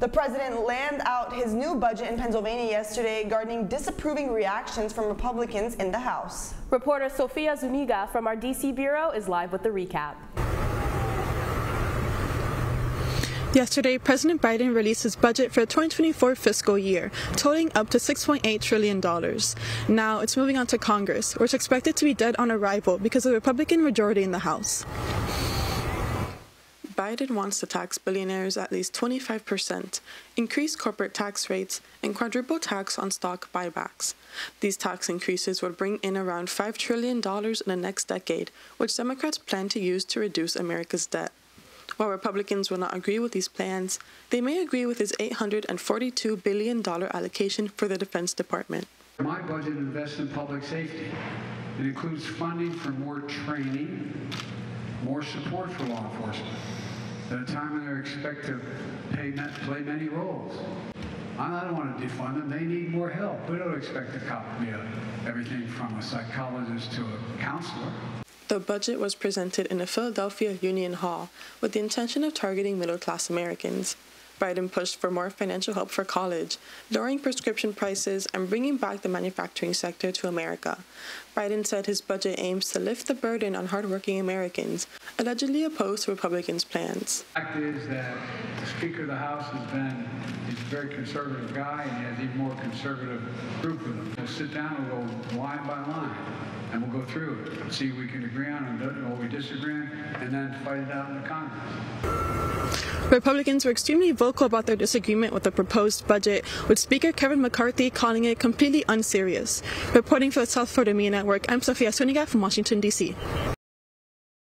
The president landed out his new budget in Pennsylvania yesterday, garnering disapproving reactions from Republicans in the House. Reporter Sofia Zuniga from our DC bureau is live with the recap. Yesterday, President Biden released his budget for the 2024 fiscal year, totaling up to $6.8 trillion. Now it's moving on to Congress, where it's expected to be dead on arrival because of the Republican majority in the House. Biden wants to tax billionaires at least 25%, increase corporate tax rates, and quadruple tax on stock buybacks. These tax increases would bring in around $5 trillion in the next decade, which Democrats plan to use to reduce America's debt. While Republicans will not agree with these plans, they may agree with his $842 billion allocation for the Defense Department. My budget invests in public safety. It includes funding for more training, more support for law enforcement at a time when they're expected to pay, play many roles. I don't want to defund them. They need more help. We don't expect a cop to be a, everything from a psychologist to a counselor. The budget was presented in the Philadelphia Union Hall with the intention of targeting middle class Americans. Biden pushed for more financial help for college, lowering prescription prices, and bringing back the manufacturing sector to America. Biden said his budget aims to lift the burden on hardworking Americans, allegedly opposed to Republicans' plans. The fact is that the Speaker of the House has been he's a very conservative guy, and he has even more conservative group with him. We'll sit down and go line by line and we'll go through it and see what we can agree on and what we disagree on, and then fight it out in the Congress. Republicans were extremely vocal about their disagreement with the proposed budget, with Speaker Kevin McCarthy calling it completely unserious. Reporting for the South Florida Media Network, I'm Sofia Zuniga from Washington, D.C.